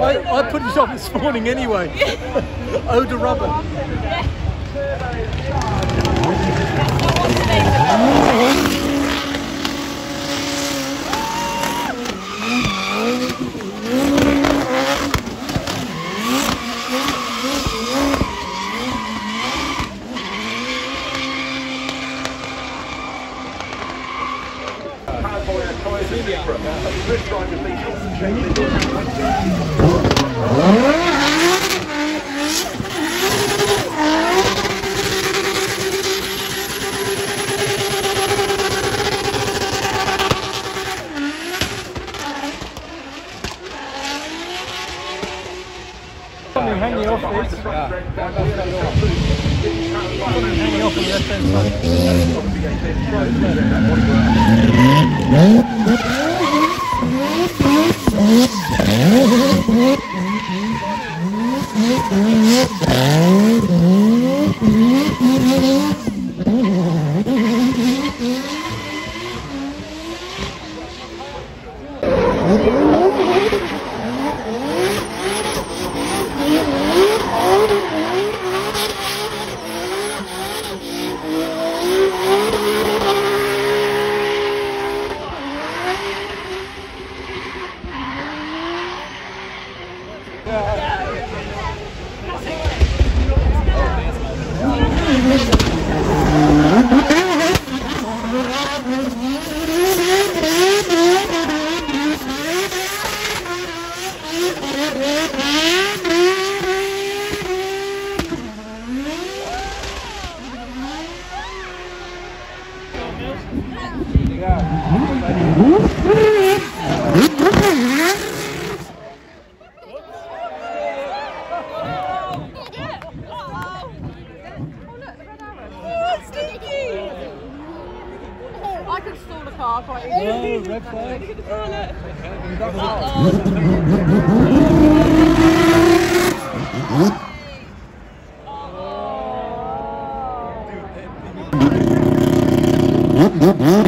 I, I put it on this morning anyway. Oda rubber. Something hanging off this. Something hanging off on the left hand side. I could stall a car quite No, red flag. I could have got a really nice photo there.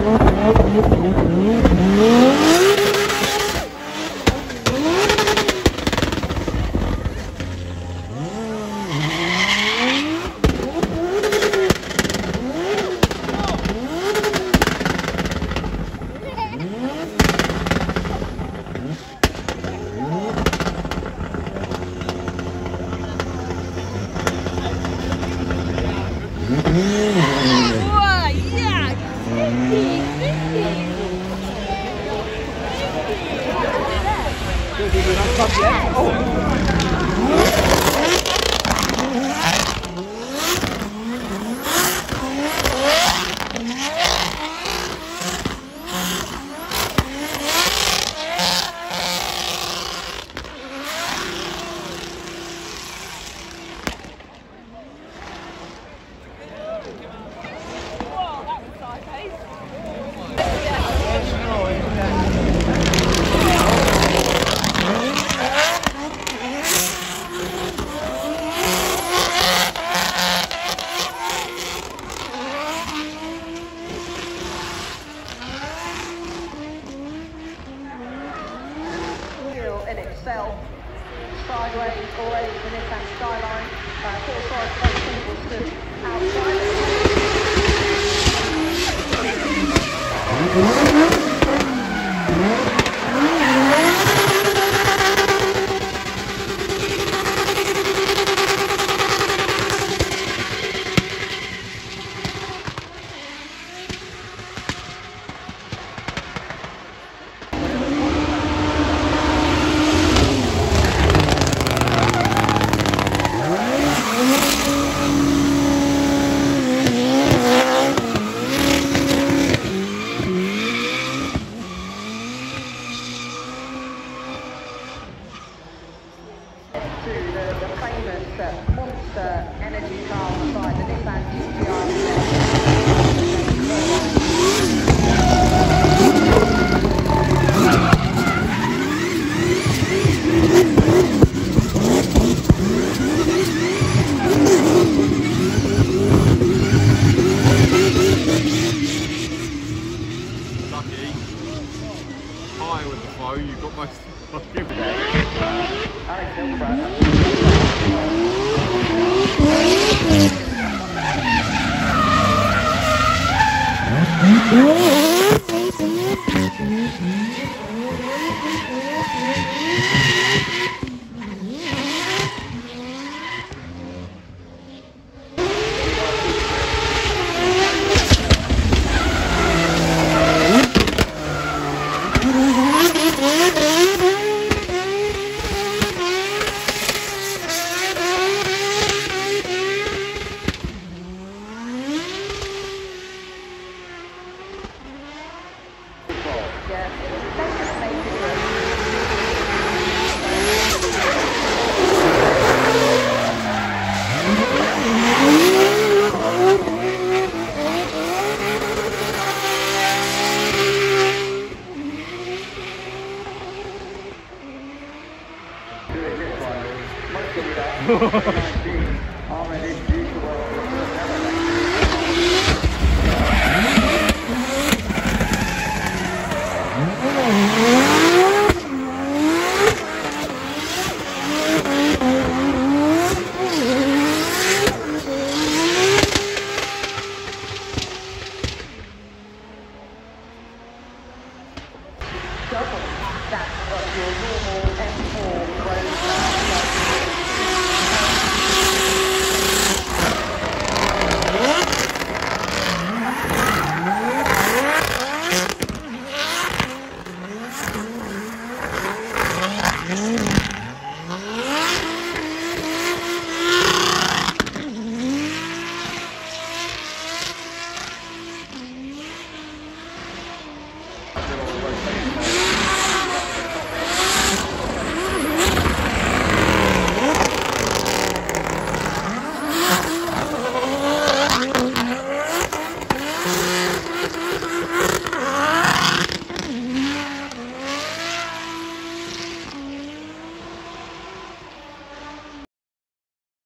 Música Oh. already the Nissan Skyline. Uh, full size boat people stood outside. mas qualquer Thank ha.